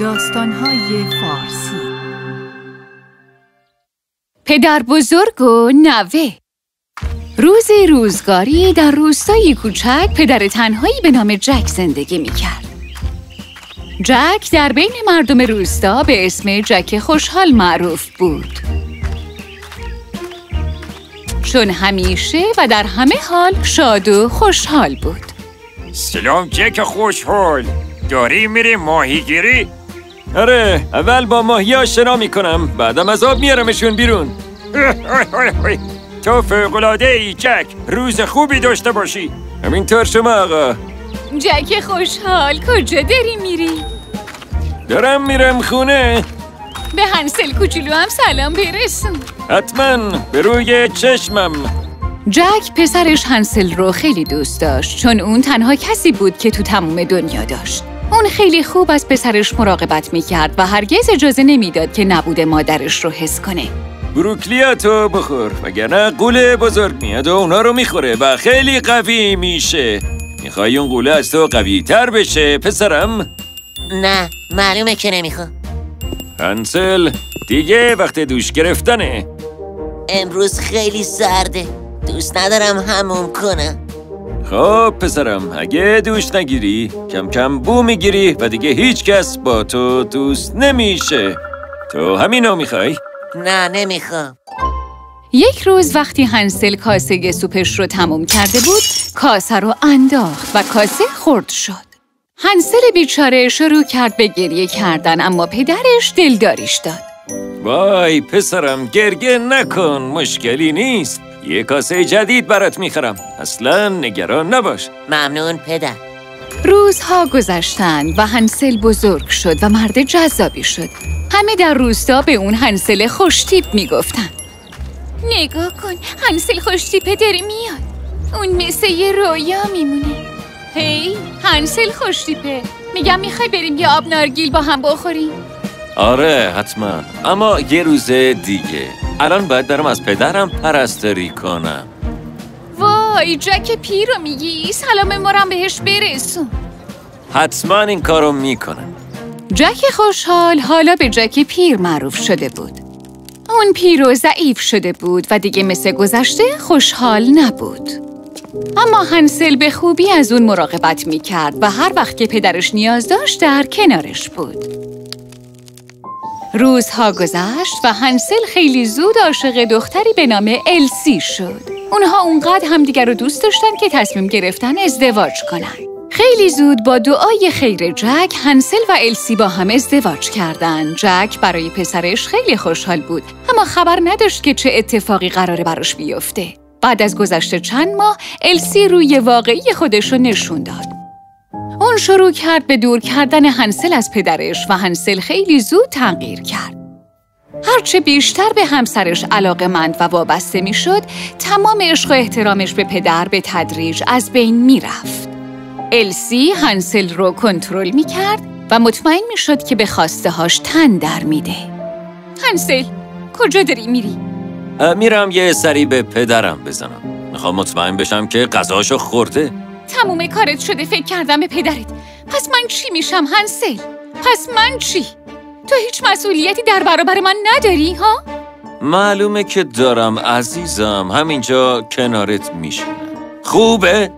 داستانهای فارسی پدر بزرگ و نوه روزی روزگاری در روستایی کوچک پدر تنهایی به نام جک زندگی می کرد. جک در بین مردم روستا به اسم جک خوشحال معروف بود. چون همیشه و در همه حال شاد و خوشحال بود. سلام جک خوشحال داری میری ماهیگیری؟ آره اول با ماهی آشنا می‌کنم بعدم از آب میارمشون بیرون. تو فوقلاده ای جک. روز خوبی داشته باشی. همینطور شما آقا. جک خوشحال کجا داری میری؟ دارم میرم خونه. به هنسل کوچولو هم سلام برسون. حتما به روی چشمم. جک پسرش هنسل رو خیلی دوست داشت چون اون تنها کسی بود که تو تموم دنیا داشت. اون خیلی خوب از پسرش مراقبت می‌کرد و هرگز اجازه نمی‌داد که نبود مادرش رو حس کنه. بروکلیاتو بخور وگرنه قوله بزرگ میاد و اونا رو می‌خوره و خیلی قوی میشه. می‌خوای اون قوله از تو قوی تر بشه پسرم؟ نه معلومه که نمی‌خوام. هنسل دیگه وقت دوش گرفتنه. امروز خیلی سرده. دوست ندارم هموم کنم. خب پسرم اگه دوش نگیری کم کم بو می‌گیری و دیگه هیچ کس با تو دوست نمیشه. تو همینو می‌خوای؟ نه نمی‌خوام. یک روز وقتی هنسل کاسه سوپش رو تموم کرده بود کاسه رو انداخت و کاسه خرد شد. هنسل بیچاره شروع کرد به گریه کردن اما پدرش دلداریش داد. وای پسرم گرگه نکن مشکلی نیست. یه کاسه جدید برات می‌خرم. اصلا نگران نباش. ممنون پدر. روزها گذشتند و هنسل بزرگ شد و مرد جذابی شد. همه در روستا به اون هنسل خوشتیپ می‌گفتن. نگاه کن هنسل خوشتیپه داره میاد. اون مثل یه رویا میمونه. هی هنسل خوشتیپه. میگم می‌خوای بریم یه آب نارگیل با هم بخوریم؟ آره حتما. اما یه روز دیگه. الان باید برم از پدرم پرستاری کنم. وای جک پیر رو میگی؟ سلام ما رو هم بهش برسون. حتما این کارو می‌کنم جک خوشحال حالا به جک پیر معروف شده بود. اون پیر و ضعیف شده بود و دیگه مثل گذشته خوشحال نبود. اما هنسل به خوبی از اون مراقبت می‌کرد و هر وقت که پدرش نیاز داشت در کنارش بود. روزها گذشت و هنسل خیلی زود عاشق دختری به نام السی شد. اونها اونقدر همدیگر رو دوست داشتن که تصمیم گرفتن ازدواج کنن. خیلی زود با دعای خیر جک هنسل و السی با هم ازدواج کردند. جک برای پسرش خیلی خوشحال بود اما خبر نداشت که چه اتفاقی قراره براش بیفته. بعد از گذشته چند ماه السی روی واقعی خودش رو نشون داد. اون شروع کرد به دور کردن هنسل از پدرش و هنسل خیلی زود تغییر کرد هرچه بیشتر به همسرش علاقمند و وابسته می‌شد تمام عشق و احترامش به پدر به تدریج از بین می‌رفت السی هنسل رو کنترل می کرد و مطمئن می شد که به خواسته هاش تن در میده. هنسل کجا داری میری؟ میرم یه سری به پدرم بزنم می‌خوام مطمئن بشم که غذاشو خورده تموم کارت شده فکر کردم به پدرت. پس من چی میشم هنسل؟ پس من چی؟ تو هیچ مسئولیتی در برابر من نداری ها؟ معلومه که دارم عزیزم همینجا کنارت میشینم خوبه؟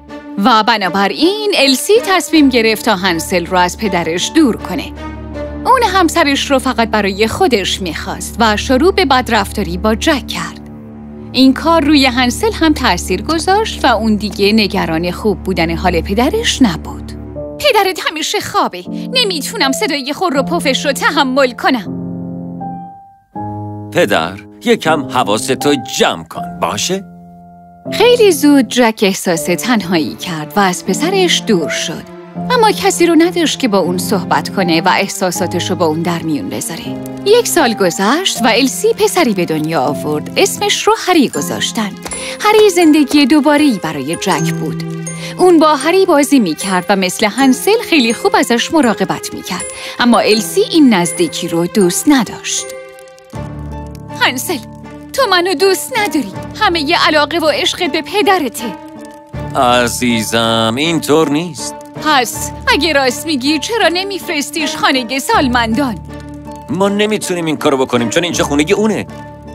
و بنابراین السی تصمیم گرفت تا هنسل رو از پدرش دور کنه. اون همسرش رو فقط برای خودش می‌خواست و شروع به بدرفتاری با جک کرد. این کار روی هنسل هم تأثیر گذاشت و اون دیگه نگران خوب بودن حال پدرش نبود. پدرت همیشه خوابه. نمی‌تونم صدای خور و پفش رو تحمل کنم. پدر یکم حواستو جمع کن باشه؟ خیلی زود جک احساس تنهایی کرد و از پسرش دور شد. اما کسی رو نداشت که با اون صحبت کنه و احساساتش رو با اون در میون بذاره. یک سال گذشت و السی پسری به دنیا آورد. اسمش رو هری گذاشتن. هری زندگی دوباره‌ای برای جک بود. اون با هری بازی می‌کرد و مثل هنسل خیلی خوب ازش مراقبت می‌کرد. اما السی این نزدیکی رو دوست نداشت. هنسل تو منو دوست نداری همه ی علاقه و عشقت به پدرته عزیزم اینطور نیست پس اگه راست میگی چرا نمیفرستیش خانه سالمندان؟ ما نمی‌تونیم این کارو بکنیم چون اینجا خونه اونه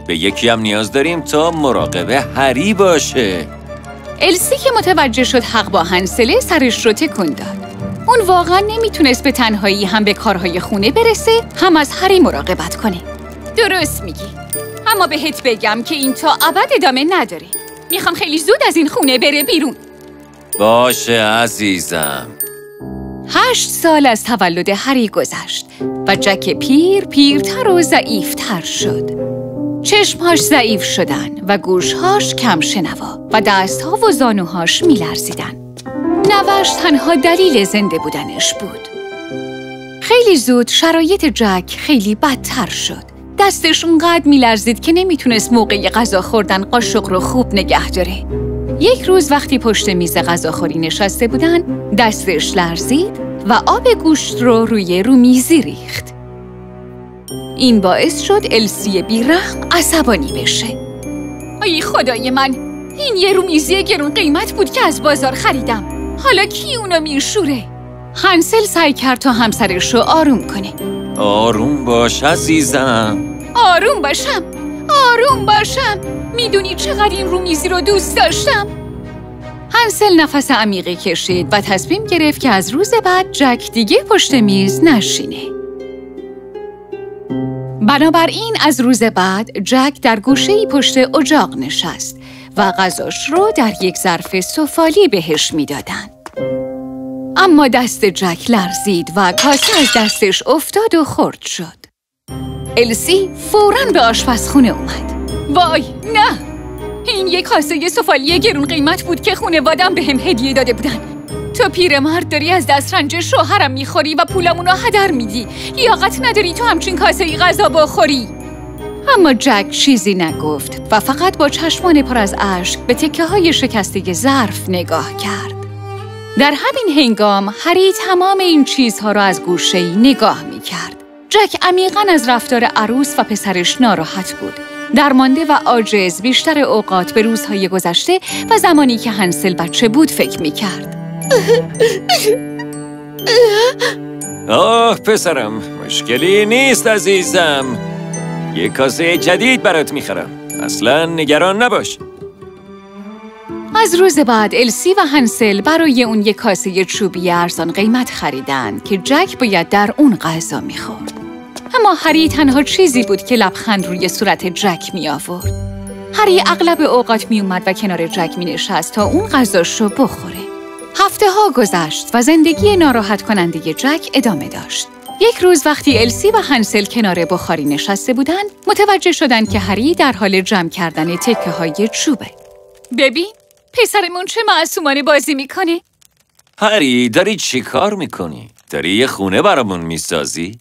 به یکی هم نیاز داریم تا مراقبه هری باشه السی که متوجه شد حق با هنسله سرش رو تکون داد. اون واقعا نمی‌تونست به تنهایی هم به کارهای خونه برسه هم از هری مراقبت کنه. درست میگی. اما بهت بگم که این تا ابد ادامه نداره. می‌خوام خیلی زود از این خونه بره بیرون. باشه عزیزم هشت سال از تولد هری گذشت و جک پیر پیرتر و ضعیفتر شد. چشمهاش ضعیف شدن و گوشهاش کم شنوا و دستها و زانوهاش میلرزیدن. نوش تنها دلیل زنده بودنش بود. خیلی زود شرایط جک خیلی بدتر شد. دستش اونقدر میلرزید که نمی‌تونست موقع غذا خوردن قاشق رو خوب نگه داره. یک روز وقتی پشت میز غذاخوری نشسته بودن دستش لرزید و آب گوشت رو روی رومیزی ریخت. این باعث شد السی بیرحم عصبانی بشه. ای خدای من این یه رومیزی گرون قیمت بود که از بازار خریدم. حالا کی اونو میشوره؟ هنسل سعی کرد تا همسرش رو آروم کنه. آروم باش عزیزم آروم باشم آروم باشم می‌دونی چقدر این رومیزی رو دوست داشتم هنسل نفس عمیقی کشید و تصمیم گرفت که از روز بعد جک دیگه پشت میز نشینه بنابراین از روز بعد جک در گوشه پشت اجاق نشست و غذاش رو در یک ظرف سفالی بهش می‌دادن. اما دست جک لرزید و کاسه از دستش افتاد و خرد شد. السی فوراً به آشپزخونه اومد. وای نه! این یک کاسه سفالی گرون قیمت بود که خونوادم به هم هدیه داده بودن. تو پیرمرد داری از دسترنج شوهرم می‌خوری و پولمونو هدر میدی. لیاقت نداری تو همچین کاسه ای غذا بخوری. اما جک چیزی نگفت و فقط با چشمان پر از اشک به تکه های شکسته ظرف نگاه کرد. در همین هنگام هری تمام این چیزها را از گوشه نگاه می کرد. جک عمیقا از رفتار عروس و پسرش ناراحت بود. درمانده و عاجز بیشتر اوقات به روزهای گذشته و زمانی که هنسل بچه بود فکر می کرد. آه پسرم مشکلی نیست عزیزم یه کاسه جدید برات می‌خرم اصلا نگران نباش از روز بعد السی و هنسل برای اون یک کاسه چوبی ارزان قیمت خریدن که جک باید در اون غذا می‌خورد. اما هری تنها چیزی بود که لبخند روی صورت جک می آورد. هری اغلب اوقات می اومد و کنار جک می نشست تا اون غذاش رو بخوره. هفته ها گذشت و زندگی ناراحت کننده جک ادامه داشت. یک روز وقتی السی و هنسل کنار بخاری نشسته بودند، متوجه شدند که هری در حال جمع کردن تکه های چوبه. ببین، پسرمون چه معصومانه بازی می‌کنه؟ هری داری چی کار می‌کنی؟ داری یه خونه برامون می‌سازی؟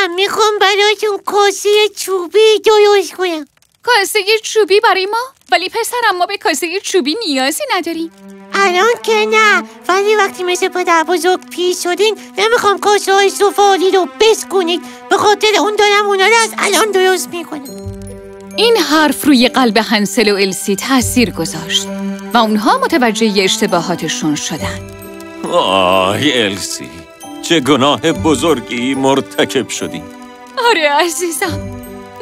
نه می‌خوام براتون کاسه چوبی درست کنم کاسه چوبی برای ما؟ ولی پسرم ما به کاسه چوبی نیازی نداریم. الان که نه ولی وقتی مثل پدر بزرگ پیش شدین نمی‌خوام کاسه های سفالی رو بسکونید به خاطر اون دارم اونا رو از الان درست می‌کنم این حرف روی قلب هنسل و السی تاثیر گذاشت و اونها متوجه اشتباهاتشون شدند. آه السی چه گناه بزرگی مرتکب شدی. آره عزیزم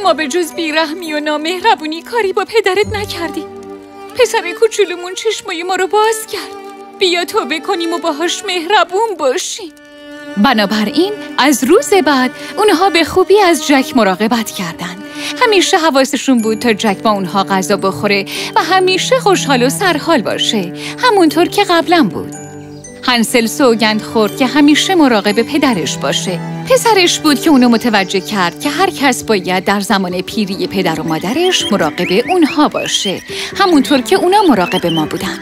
ما به جز بیرحمی و نامهربونی کاری با پدرت نکردیم. پسر کوچولومون چشمای ما رو باز کرد. بیا توبه کنیم و باهاش مهربون باشیم. بنابراین از روز بعد اونها به خوبی از جک مراقبت کردند. همیشه حواسشون بود تا جک با اونها غذا بخوره و همیشه خوشحال و سرحال باشه. همونطور که قبلا بود. هنسل سوگند خورد که همیشه مراقب پدرش باشه. پسرش بود که اونو متوجه کرد که هر کس باید در زمان پیری پدر و مادرش مراقب اونها باشه. همونطور که اونا مراقب ما بودن.